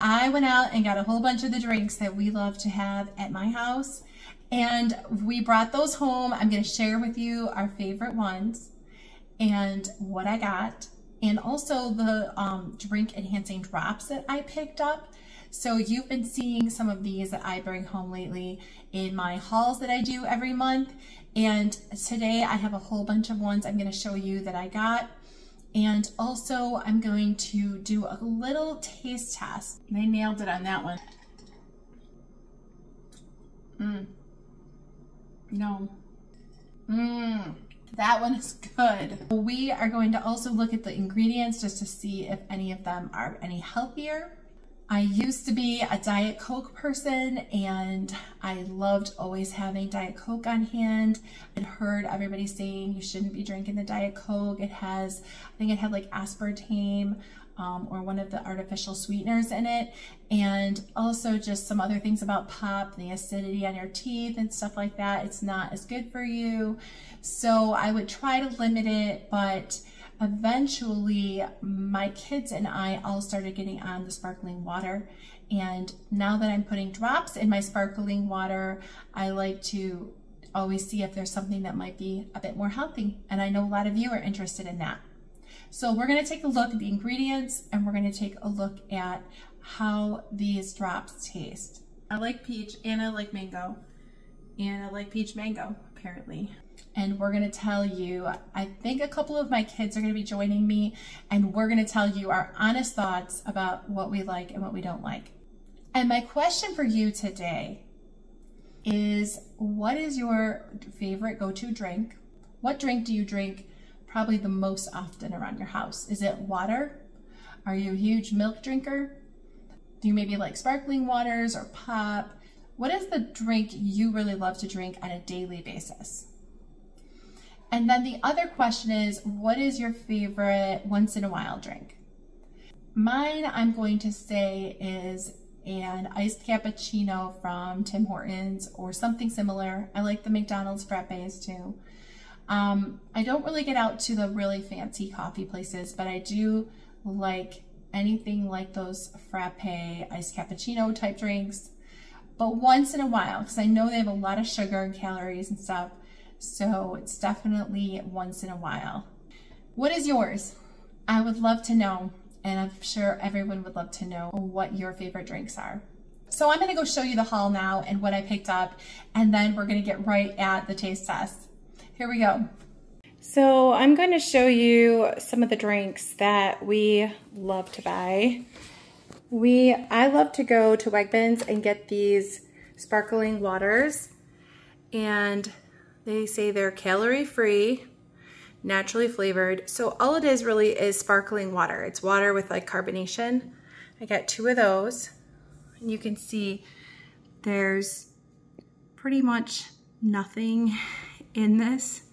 I went out and got a whole bunch of the drinks that we love to have at my house and we brought those home. I'm going to share with you our favorite ones and what I got and also the um, drink enhancing drops that I picked up. So you've been seeing some of these that I bring home lately in my hauls that I do every month. And today I have a whole bunch of ones I'm going to show you that I got. And also I'm going to do a little taste test. They nailed it on that one. Mmm. No. Mmm. That one is good. We are going to also look at the ingredients just to see if any of them are any healthier. I used to be a Diet Coke person and I loved always having Diet Coke on hand. I'd heard everybody saying you shouldn't be drinking the Diet Coke. It has, I think it had like aspartame um, or one of the artificial sweeteners in it. And also just some other things about pop, the acidity on your teeth and stuff like that. It's not as good for you. So I would try to limit it, but eventually my kids and I all started getting on the sparkling water. And now that I'm putting drops in my sparkling water, I like to always see if there's something that might be a bit more healthy. And I know a lot of you are interested in that. So we're gonna take a look at the ingredients and we're gonna take a look at how these drops taste. I like peach and I like mango. And I like peach mango, apparently and we're to tell you, I think a couple of my kids are to be joining me, and we're to tell you our honest thoughts about what we like and what we don't like. And my question for you today is what is your favorite go-to drink? What drink do you drink probably the most often around your house? Is it water? Are you a huge milk drinker? Do you maybe like sparkling waters or pop? What is the drink you really love to drink on a daily basis? And then the other question is, what is your favorite once in a while drink? Mine, I'm going to say is an iced cappuccino from Tim Hortons or something similar. I like the McDonald's frappes too. Um, I don't really get out to the really fancy coffee places, but I do like anything like those frappe iced cappuccino type drinks. But once in a while, because I know they have a lot of sugar and calories and stuff, so it's definitely once in a while. What is yours? I would love to know, and I'm sure everyone would love to know what your favorite drinks are. So I'm gonna go show you the haul now and what I picked up, and then we're gonna get right at the taste test. Here we go. So I'm going to show you some of the drinks that we love to buy. We, I love to go to Wegmans and get these sparkling waters and they say they're calorie free, naturally flavored. So all it is really is sparkling water. It's water with like carbonation. I got two of those. And you can see there's pretty much nothing in this.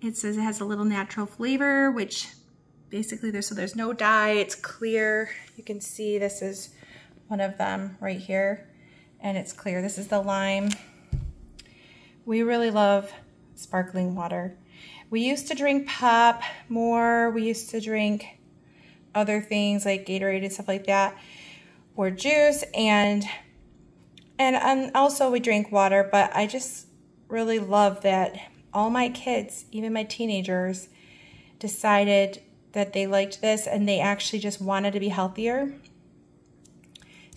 It says it has a little natural flavor, which basically there's, so there's no dye, it's clear. You can see this is one of them right here and it's clear. This is the lime. We really love sparkling water. We used to drink pop more. We used to drink other things like Gatorade and stuff like that or juice and and um, also we drink water but I just really love that all my kids even my teenagers decided that they liked this and they actually just wanted to be healthier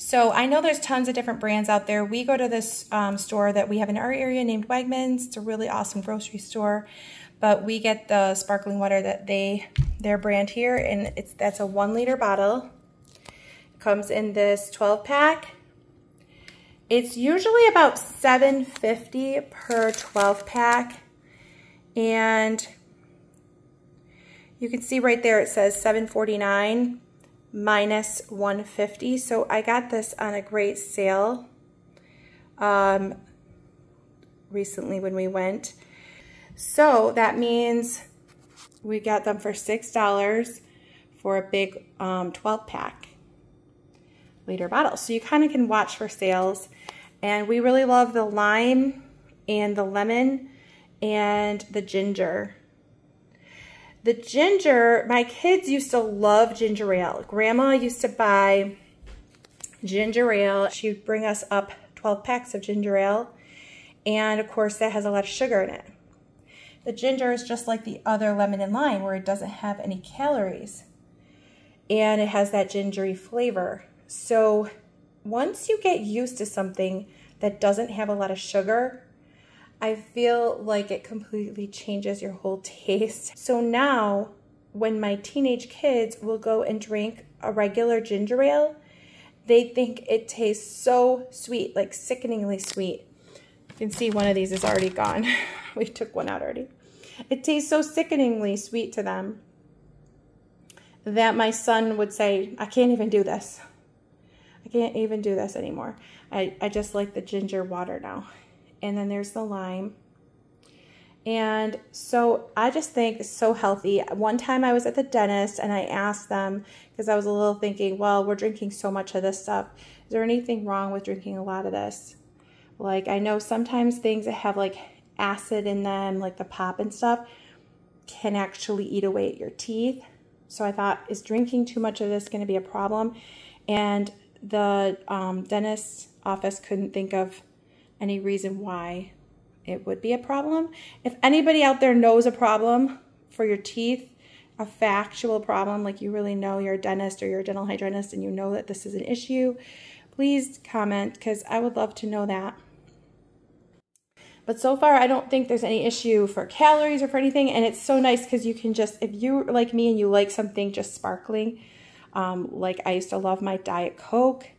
so I know there's tons of different brands out there. We go to this um, store that we have in our area named Wegmans. It's a really awesome grocery store, but we get the sparkling water that they, their brand here, and it's that's a one liter bottle. It comes in this 12 pack. It's usually about 7.50 per 12 pack, and you can see right there it says 7.49 minus 150 so I got this on a great sale um, recently when we went. So that means we got them for six dollars for a big um, 12 pack liter bottle. So you kind of can watch for sales. And we really love the lime and the lemon and the ginger the ginger, my kids used to love ginger ale. Grandma used to buy ginger ale. She would bring us up 12 packs of ginger ale. And of course, that has a lot of sugar in it. The ginger is just like the other lemon and lime where it doesn't have any calories. And it has that gingery flavor. So once you get used to something that doesn't have a lot of sugar, I feel like it completely changes your whole taste. So now when my teenage kids will go and drink a regular ginger ale, they think it tastes so sweet, like sickeningly sweet. You can see one of these is already gone. we took one out already. It tastes so sickeningly sweet to them that my son would say, I can't even do this. I can't even do this anymore. I, I just like the ginger water now. And then there's the lime. And so I just think it's so healthy. One time I was at the dentist and I asked them, because I was a little thinking, well, we're drinking so much of this stuff. Is there anything wrong with drinking a lot of this? Like, I know sometimes things that have like acid in them, like the pop and stuff, can actually eat away at your teeth. So I thought, is drinking too much of this going to be a problem? And the um, dentist's office couldn't think of any reason why it would be a problem. If anybody out there knows a problem for your teeth, a factual problem, like you really know you're a dentist or you're a dental hygienist and you know that this is an issue, please comment because I would love to know that. But so far, I don't think there's any issue for calories or for anything. And it's so nice because you can just, if you like me and you like something just sparkling, um, like I used to love my Diet Coke,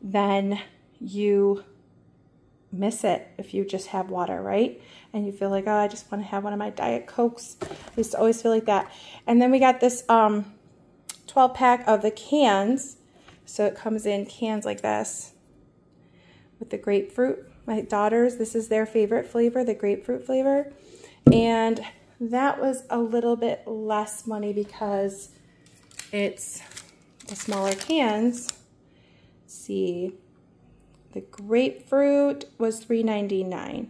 then you miss it if you just have water, right? And you feel like, oh, I just want to have one of my Diet Cokes. I used to always feel like that. And then we got this um, 12 pack of the cans. So it comes in cans like this with the grapefruit. My daughters, this is their favorite flavor, the grapefruit flavor. And that was a little bit less money because it's the smaller cans. Let's see, the grapefruit was $3.99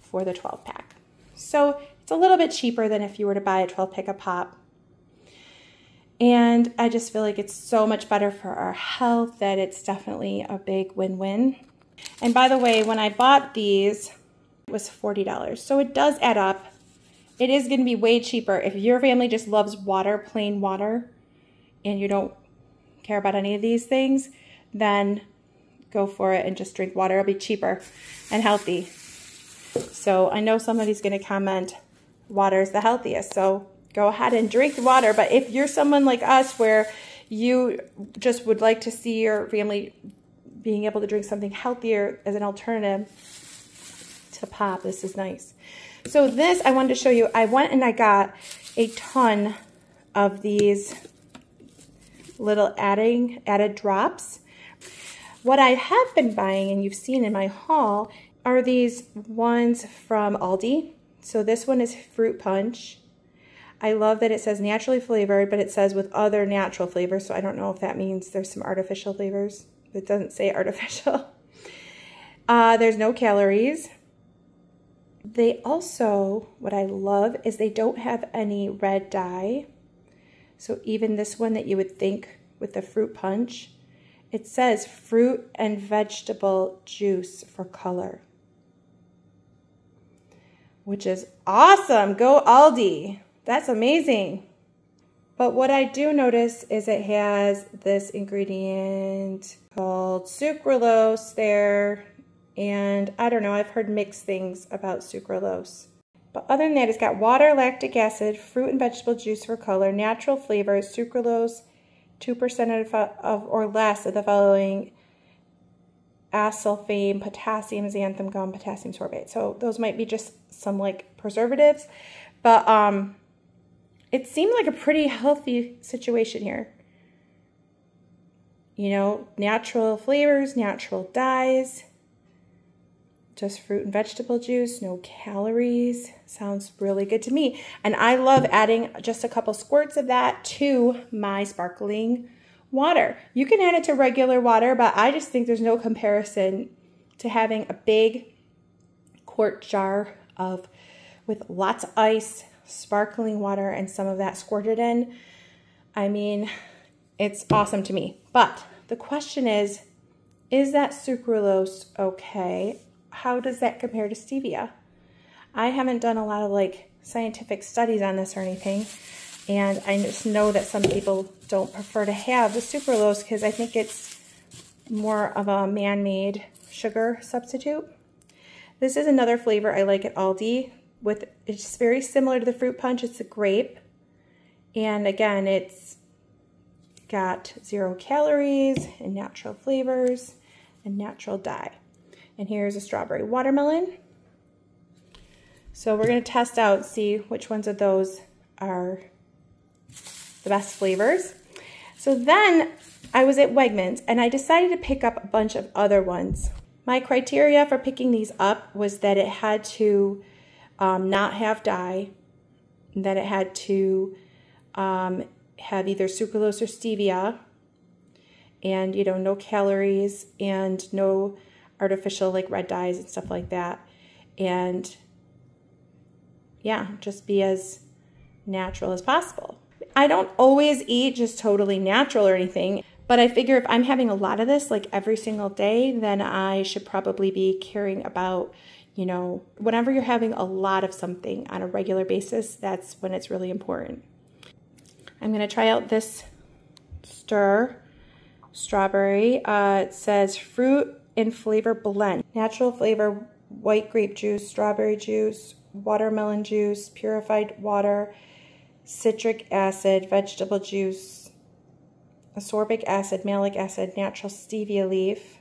for the 12 pack. So it's a little bit cheaper than if you were to buy a 12 pack of pop. And I just feel like it's so much better for our health that it's definitely a big win-win. And by the way, when I bought these, it was $40. So it does add up. It is going to be way cheaper if your family just loves water, plain water, and you don't care about any of these things, then go for it and just drink water. It'll be cheaper and healthy. So I know somebody's going to comment, water is the healthiest. So go ahead and drink water. But if you're someone like us where you just would like to see your family being able to drink something healthier as an alternative to pop, this is nice. So this, I wanted to show you, I went and I got a ton of these little adding added drops. What I have been buying, and you've seen in my haul, are these ones from Aldi. So this one is fruit punch. I love that it says naturally flavored, but it says with other natural flavors. So I don't know if that means there's some artificial flavors. It doesn't say artificial. Uh, there's no calories. They also, what I love is they don't have any red dye. So even this one that you would think with the fruit punch, it says fruit and vegetable juice for color, which is awesome. Go Aldi. That's amazing. But what I do notice is it has this ingredient called sucralose there. And I don't know, I've heard mixed things about sucralose. But other than that, it's got water, lactic acid, fruit and vegetable juice for color, natural flavors, sucralose, 2% of, or less of the following acesulfame, potassium xanthan gum, potassium sorbate. So those might be just some like preservatives, but um, it seemed like a pretty healthy situation here. You know, natural flavors, natural dyes, just fruit and vegetable juice, no calories. Sounds really good to me. And I love adding just a couple squirts of that to my sparkling water. You can add it to regular water, but I just think there's no comparison to having a big quart jar of with lots of ice, sparkling water, and some of that squirted in. I mean, it's awesome to me. But The question is, is that sucralose okay? How does that compare to stevia? I haven't done a lot of like scientific studies on this or anything. And I just know that some people don't prefer to have the sucralose because I think it's more of a man-made sugar substitute. This is another flavor I like at Aldi. With It's very similar to the fruit punch. It's a grape. And again, it's got zero calories and natural flavors and natural dye. And here's a strawberry watermelon. So we're going to test out, see which ones of those are the best flavors. So then I was at Wegmans and I decided to pick up a bunch of other ones. My criteria for picking these up was that it had to um, not have dye, that it had to um, have either sucralose or stevia, and you know no calories and no artificial like red dyes and stuff like that, and yeah, just be as natural as possible. I don't always eat just totally natural or anything, but I figure if I'm having a lot of this like every single day, then I should probably be caring about, you know, whenever you're having a lot of something on a regular basis, that's when it's really important. I'm going to try out this Stur strawberry. Uh, it says fruit and flavor blend, natural flavor, white grape juice, strawberry juice, watermelon juice, purified water, citric acid, vegetable juice, ascorbic acid, malic acid, natural stevia leaf.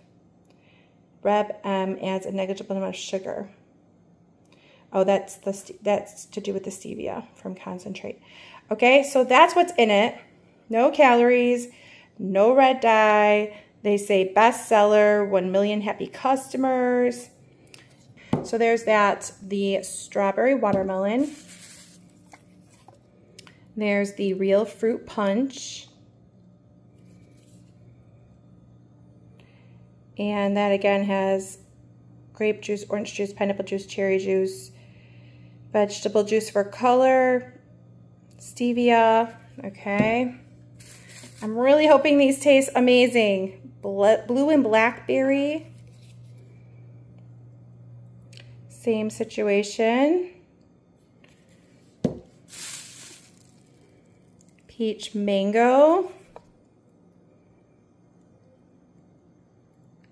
Reb M adds a negligible amount of sugar. Oh, that's the that's to do with the stevia from concentrate. Okay, so that's what's in it. No calories, no red dye. They say bestseller, 1 million happy customers. So there's that, the strawberry watermelon. There's the real fruit punch. And that again has grape juice, orange juice, pineapple juice, cherry juice, vegetable juice for color, stevia, okay. I'm really hoping these taste amazing. Blue and blackberry. Same situation. Peach mango.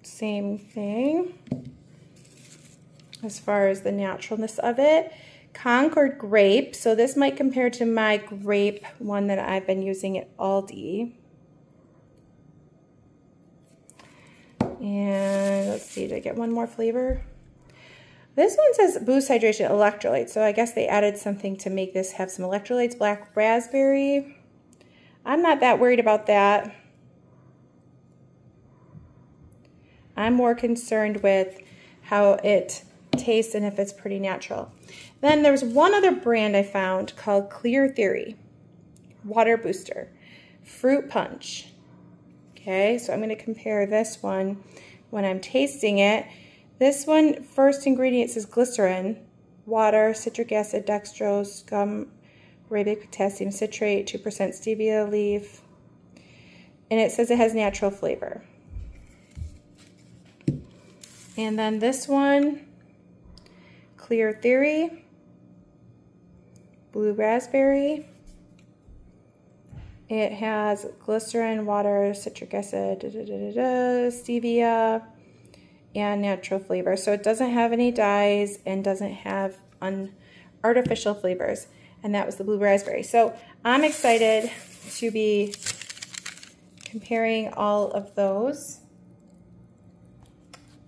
Same thing as far as the naturalness of it. Concord grape. So this might compare to my grape one that I've been using at Aldi. And let's see, did I get one more flavor? This one says boost hydration electrolytes. So I guess they added something to make this have some electrolytes. Black raspberry. I'm not that worried about that. I'm more concerned with how it tastes and if it's pretty natural. Then there's one other brand I found called Clear Theory Water Booster Fruit Punch. Okay, so I'm going to compare this one when I'm tasting it. This one, first ingredients is glycerin, water, citric acid, dextrose, gum, arabic potassium citrate, 2% stevia leaf, and it says it has natural flavor. And then this one, Clear Theory, Blue Raspberry, it has glycerin, water, citric acid, da, da, da, stevia, and natural flavor. So it doesn't have any dyes and doesn't have un artificial flavors. And that was the blue raspberry. So I'm excited to be comparing all of those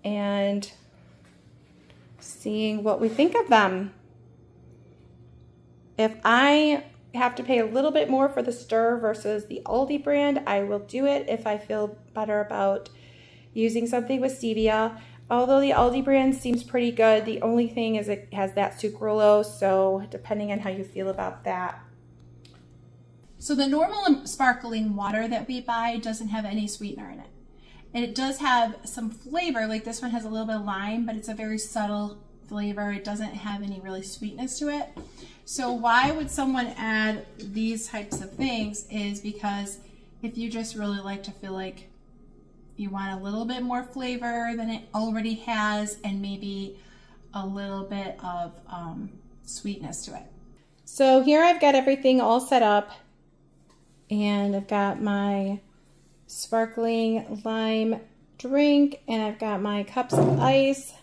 and seeing what we think of them. If I have to pay a little bit more for the Stur versus the Aldi brand, I will do it if I feel better about using something with stevia. Although the Aldi brand seems pretty good, the only thing is it has that sucralose, so depending on how you feel about that. So the normal sparkling water that we buy doesn't have any sweetener in it. And it does have some flavor, like this one has a little bit of lime, but it's a very subtle flavor. It doesn't have any really sweetness to it. So why would someone add these types of things is because if you just really like to feel like you want a little bit more flavor than it already has and maybe a little bit of um, sweetness to it. So here I've got everything all set up and I've got my sparkling lime drink and I've got my cups of ice.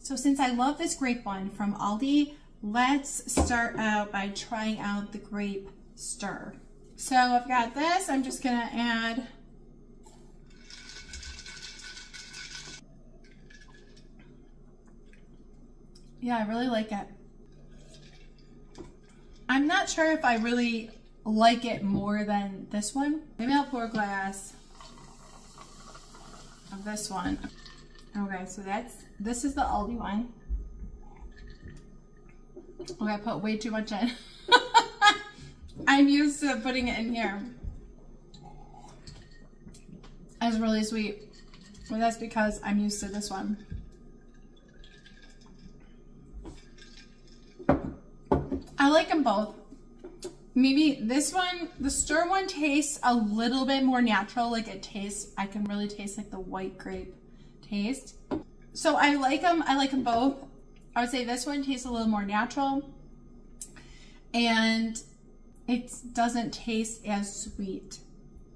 So since I love this grape one from Aldi, let's start out by trying out the grape Stur. So I've got this, I'm just gonna add Yeah, I really like it. I'm not sure if I really like it more than this one. Maybe I'll pour a glass of this one. Okay, so that's, this is the Aldi one. Okay, I put way too much in. I'm used to putting it in here. It's really sweet. Well, that's because I'm used to this one. I like them both. Maybe this one, the Stur one tastes a little bit more natural. Like it tastes, I can really taste like the white grape taste. So I like them, I like them both. I would say this one tastes a little more natural and it doesn't taste as sweet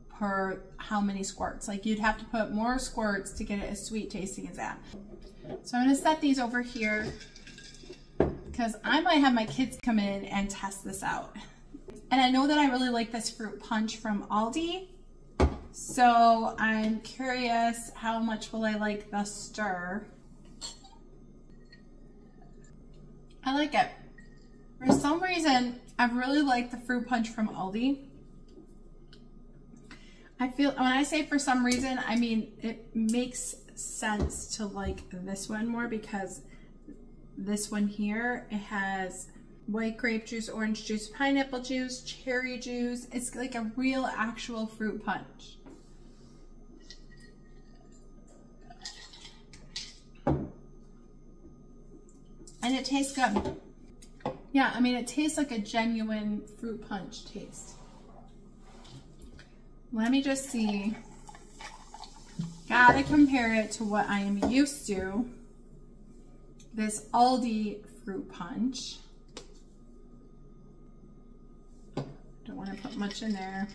per how many squirts. Like you'd have to put more squirts to get it as sweet tasting as that. So I'm gonna set these over here because I might have my kids come in and test this out. And I know that I really like this fruit punch from Aldi. So I'm curious how much will I like the Stur. I like it. For some reason, I really like the fruit punch from Aldi. I feel, when I say for some reason, I mean, it makes sense to like this one more because this one here, it has white grape juice, orange juice, pineapple juice, cherry juice. It's like a real actual fruit punch. And it tastes good. Yeah, I mean, it tastes like a genuine fruit punch taste. Let me just see. Gotta compare it to what I am used to this Aldi fruit punch. Don't want to put much in there.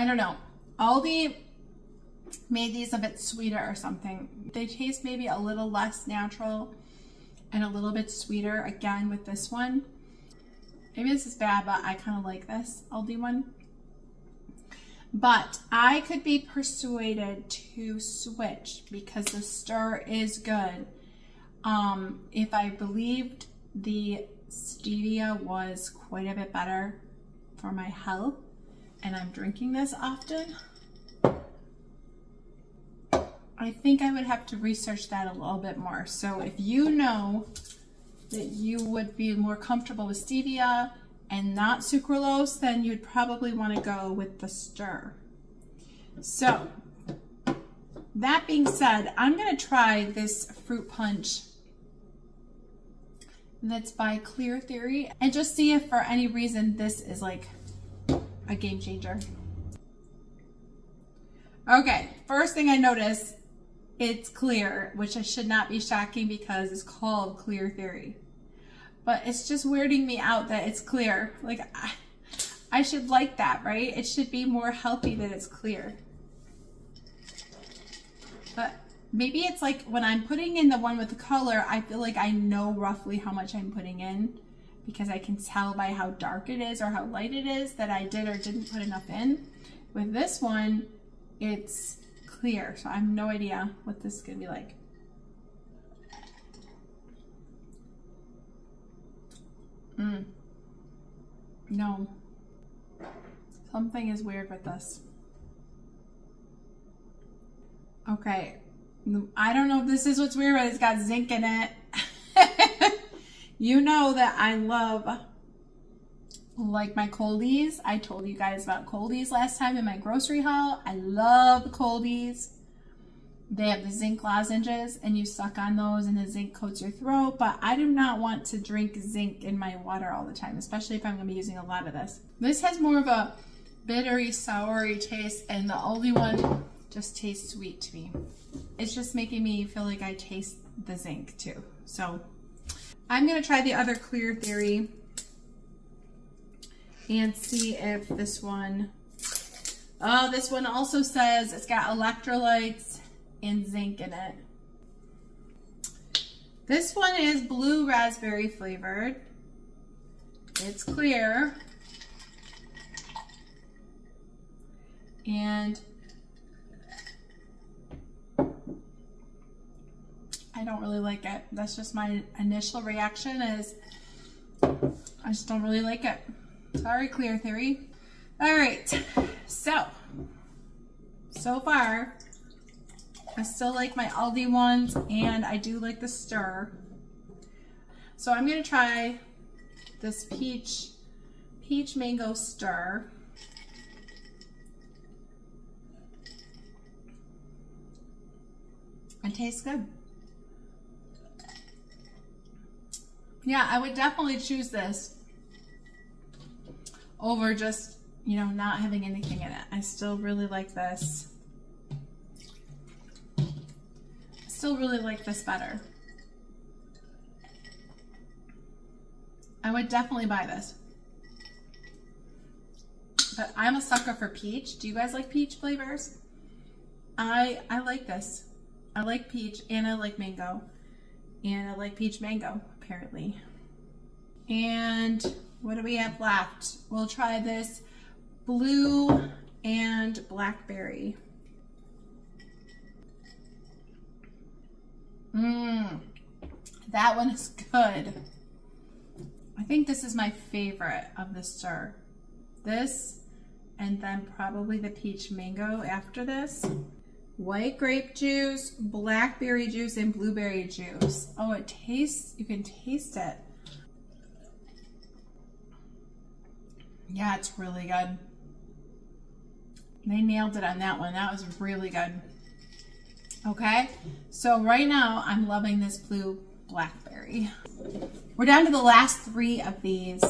I don't know. Aldi made these a bit sweeter or something. They taste maybe a little less natural and a little bit sweeter again with this one. Maybe this is bad, but I kind of like this Aldi one. But I could be persuaded to switch because the Stur is good. Um, if I believed the stevia was quite a bit better for my health and I'm drinking this often, I think I would have to research that a little bit more. So if you know that you would be more comfortable with stevia and not sucralose, then you'd probably want to go with the Stur. So, that being said, I'm going to try this fruit punch that's by Clear Theory and just see if for any reason this is like a game changer. Okay, first thing I notice it's clear, which I should not be shocking because it's called clear theory. But it's just weirding me out that it's clear. Like, I, I should like that, right? It should be more healthy that it's clear. But maybe it's like when I'm putting in the one with the color, I feel like I know roughly how much I'm putting in because I can tell by how dark it is or how light it is that I did or didn't put enough in. With this one, it's clear, so I have no idea what this is to be like. Mm. No. Something is weird with this. Okay. I don't know if this is what's weird, but it's got zinc in it. You know that I love like my Cold-EEZE. I told you guys about Cold-EEZE last time in my grocery haul. I love Cold-EEZE. they have the zinc lozenges and you suck on those and the zinc coats your throat. But I do not want to drink zinc in my water all the time, especially if I'm going to be using a lot of this. This has more of a bittery, soury taste and the Aldi one just tastes sweet to me. It's just making me feel like I taste the zinc too. So I'm going to try the other Clear Theory and see if this one, oh, this one also says it's got electrolytes and zinc in it. This one is blue raspberry flavored. It's clear. And I don't really like it. That's just my initial reaction is I just don't really like it. Sorry, Clear Theory. All right, so, so far, I still like my Aldi ones and I do like the Stur. So I'm gonna try this peach, peach mango Stur. It tastes good. Yeah, I would definitely choose this over just, you know, not having anything in it. I still really like this. still really like this better. I would definitely buy this. But I'm a sucker for peach. Do you guys like peach flavors? I I like this. I like peach and I like mango. And I like peach mango, apparently. And what do we have left? We'll try this blue and blackberry. Mmm, that one is good. I think this is my favorite of the Stur. This, and then probably the peach mango after this. White grape juice, blackberry juice, and blueberry juice. Oh, it tastes, you can taste it. Yeah, it's really good. They nailed it on that one. That was really good. Okay, so right now I'm loving this blue blackberry. We're down to the last three of these.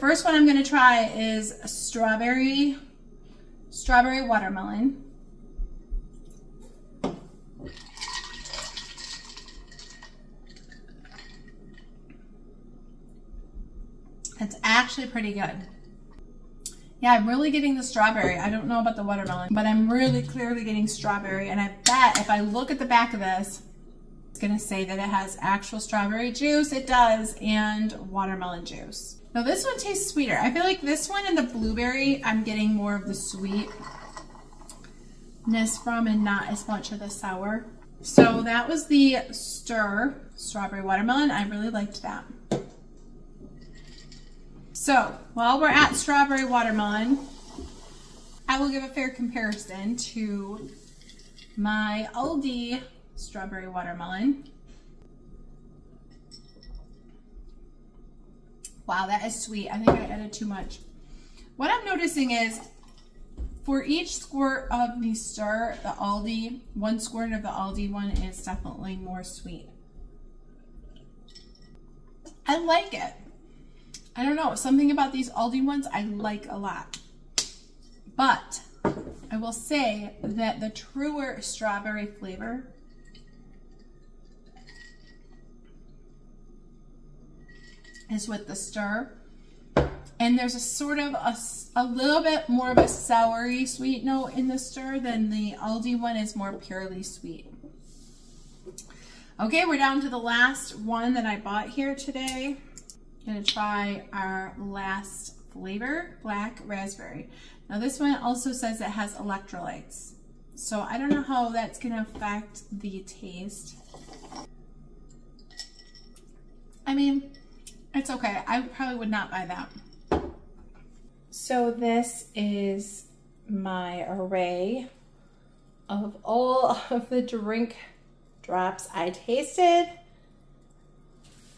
First one I'm gonna try is strawberry, strawberry watermelon. It's actually pretty good. Yeah, I'm really getting the strawberry. I don't know about the watermelon, but I'm really clearly getting strawberry. And I bet if I look at the back of this, it's gonna say that it has actual strawberry juice. It does, and watermelon juice. Now this one tastes sweeter. I feel like this one and the blueberry, I'm getting more of the sweetness from and not as much of the sour. So that was the Stur strawberry watermelon. I really liked that. So while we're at strawberry watermelon, I will give a fair comparison to my Aldi strawberry watermelon. Wow, that is sweet. I think I added too much. What I'm noticing is for each squirt of the Stur, the Aldi, one squirt of the Aldi one is definitely more sweet. I like it. I don't know, something about these Aldi ones I like a lot. But I will say that the truer strawberry flavor is with the Stur. And there's a sort of a, a little bit more of a soury sweet note in the Stur than the Aldi one is more purely sweet. Okay, we're down to the last one that I bought here today gonna try our last flavor, black raspberry. Now this one also says it has electrolytes. So I don't know how that's gonna affect the taste. I mean, it's okay. I probably would not buy that. So this is my array of all of the drink drops I tasted.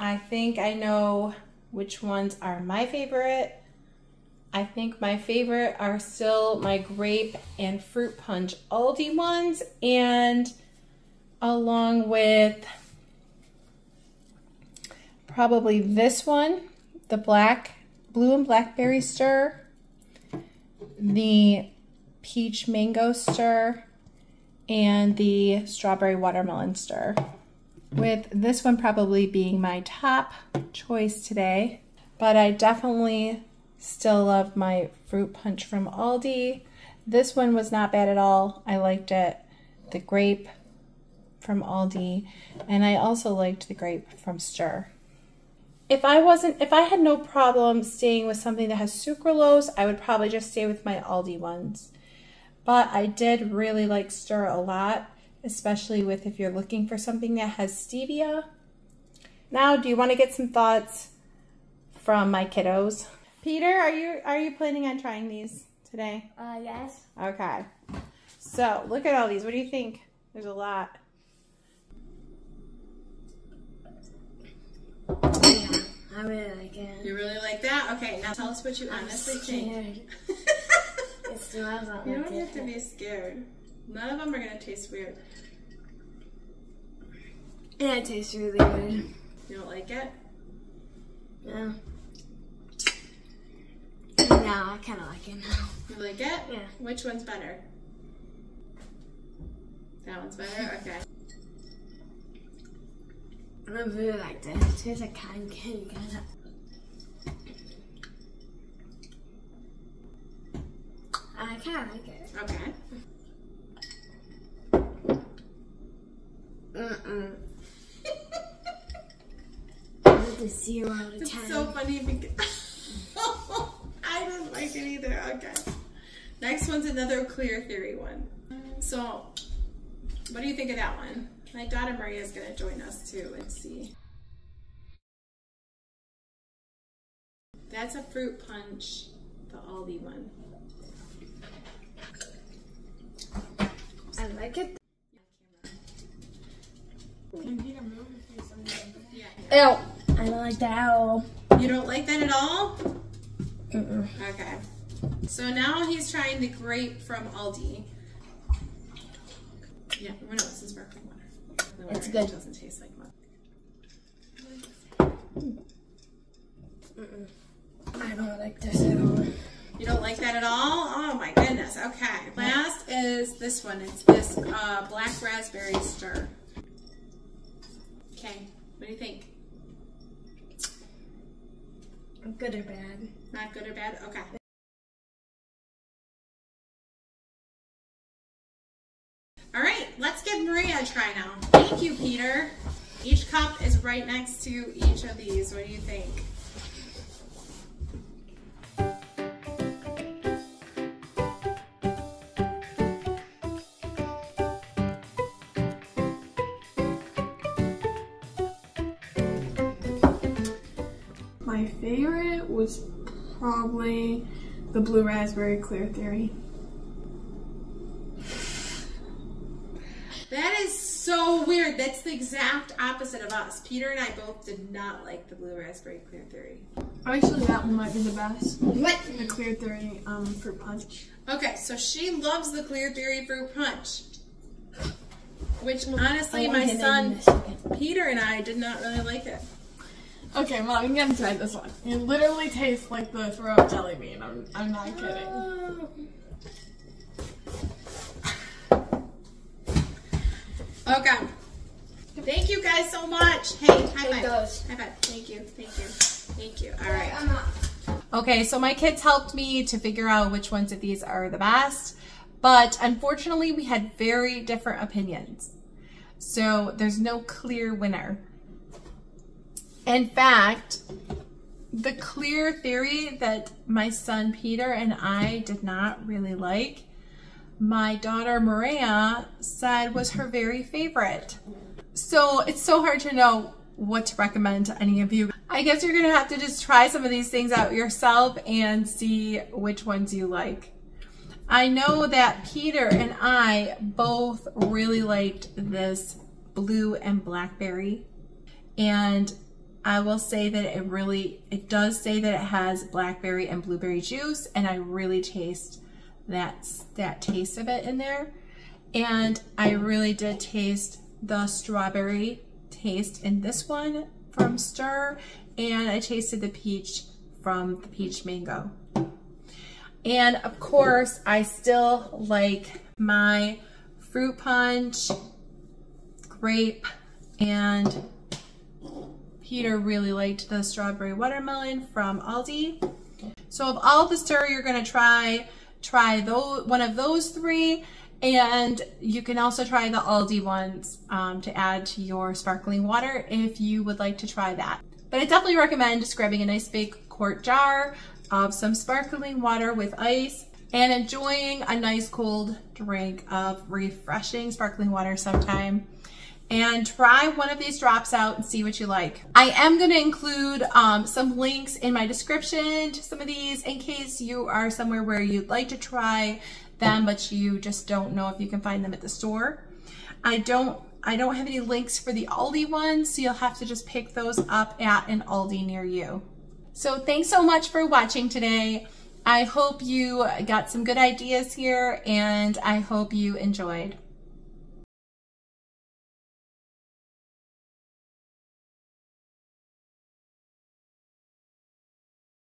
I think I know which ones are my favorite. I think my favorite are still my grape and fruit punch Aldi ones and along with probably this one, the black, blue and blackberry Stur, the peach mango Stur, and the strawberry watermelon Stur. With this one probably being my top choice today, but I definitely still love my fruit punch from Aldi. This one was not bad at all. I liked it. The grape from Aldi, and I also liked the grape from Stur. If I wasn't, if I had no problem staying with something that has sucralose, I would probably just stay with my Aldi ones. But I did really like Stur a lot, especially with if you're looking for something that has stevia. Now, do you want to get some thoughts from my kiddos? Peter, are you are you planning on trying these today? Uh, yes. Okay. So look at all these. What do you think? There's a lot. Yeah, I really like it. You really like that? Okay, now tell us what you honestly think. Scared. it smells not you don't have to be scared. None of them are gonna taste weird. And it tastes really good. You don't like it? Yeah. No, I kind of like it now. You like it? Yeah. Which one's better? That one's better? Okay. I really liked it. It tastes like cotton candy kind of. I kind of like it. Okay. Mm-mm. It's a zero out of ten. It's so funny because I didn't like it either. Okay. Next one's another clear theory one. So, what do you think of that one? My daughter Maria is gonna join us too and see. That's a fruit punch, the Aldi one. I like it. Yeah. Ew. I don't like the owl. You don't like that at all? Mm-mm. Okay. So now he's trying the grape from Aldi. Yeah, well, no, this is sparkling water. It's good. It doesn't taste like much. I don't like this at all. You don't like that at all? Oh my goodness. Okay. Last is this one. It's this uh, black raspberry Stur. Okay. What do you think? Good or bad? Not good or bad? Okay. All right, let's give Maria a try now. Thank you, Peter. Each cup is right next to each of these. What do you think? My favorite was probably the blue raspberry clear theory. So weird. That's the exact opposite of us. Peter and I both did not like the blue raspberry clear theory. Actually, that one might be the best. What? The clear theory um, fruit punch. Okay, so she loves the clear theory fruit punch. Which honestly, my son Peter and I did not really like it. Okay, mom, you gotta try this one. It literally tastes like the throw up jelly bean. I'm, I'm not kidding. Okay. Thank you guys so much. Hey, high five. goes. High five. Thank you. Thank you. Thank you. All right. Okay, so my kids helped me to figure out which ones of these are the best, but unfortunately we had very different opinions. So there's no clear winner. In fact, the clear theory that my son Peter and I did not really like, my daughter Maria said was her very favorite. So it's so hard to know what to recommend to any of you. I guess you're gonna have to just try some of these things out yourself and see which ones you like. I know that Peter and I both really liked this blue and blackberry. And I will say that it really, it does say that it has blackberry and blueberry juice and I really taste that, that taste of it in there. And I really did taste the strawberry taste in this one from Stur, and I tasted the peach from the peach mango. And of course, I still like my fruit punch, grape, and Peter really liked the strawberry watermelon from Aldi. So of all the Stur you're gonna try, try those, one of those three and you can also try the Aldi ones um, to add to your sparkling water if you would like to try that. But I definitely recommend just grabbing a nice big quart jar of some sparkling water with ice and enjoying a nice cold drink of refreshing sparkling water sometime and try one of these drops out and see what you like. I am going to include um, some links in my description to some of these in case you are somewhere where you'd like to try them, but you just don't know if you can find them at the store. I don't I don't have any links for the Aldi ones, so you'll have to just pick those up at an Aldi near you. So thanks so much for watching today. I hope you got some good ideas here and I hope you enjoyed.